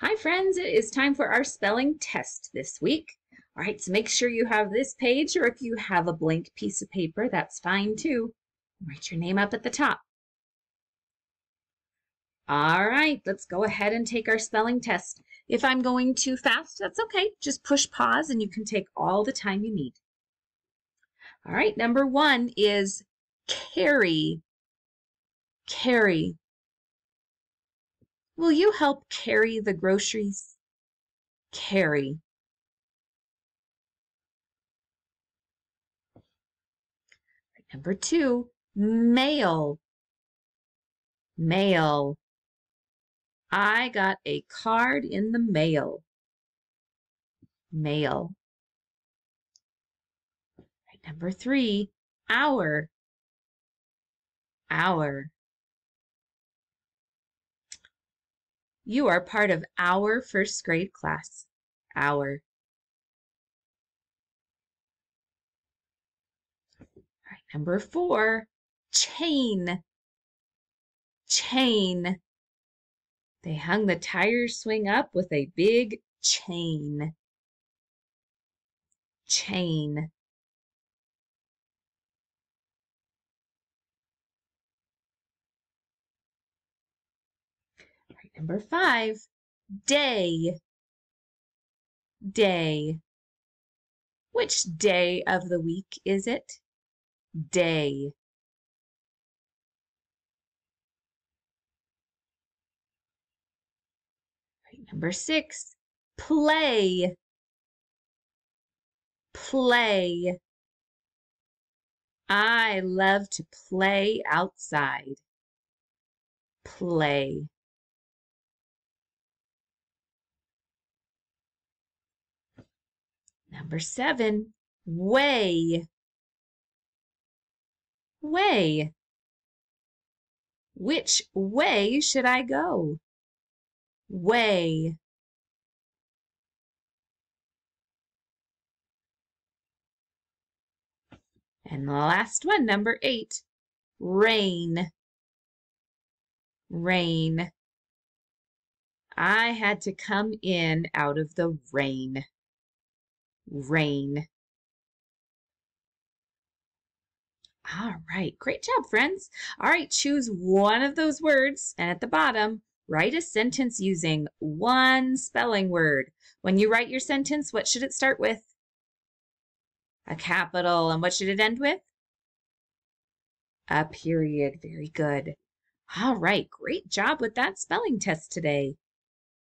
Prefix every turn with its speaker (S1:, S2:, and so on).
S1: Hi friends, it is time for our spelling test this week. All right, so make sure you have this page or if you have a blank piece of paper, that's fine too. Write your name up at the top. All right, let's go ahead and take our spelling test. If I'm going too fast, that's okay. Just push pause and you can take all the time you need. All right, number one is carry. Carry. Will you help carry the groceries? Carry. Number two, mail. Mail. I got a card in the mail. Mail. Number three, our. Our. You are part of our first grade class. Our. Number four, chain. Chain. They hung the tire swing up with a big chain. Chain. Number five, day. Day. Which day of the week is it? Day. Number six, play. Play. I love to play outside. Play. Number seven, way. Way. Which way should I go? Way. And the last one, number eight, rain. Rain. I had to come in out of the rain rain. All right, great job, friends. All right, choose one of those words, and at the bottom, write a sentence using one spelling word. When you write your sentence, what should it start with? A capital, and what should it end with? A period. Very good. All right, great job with that spelling test today.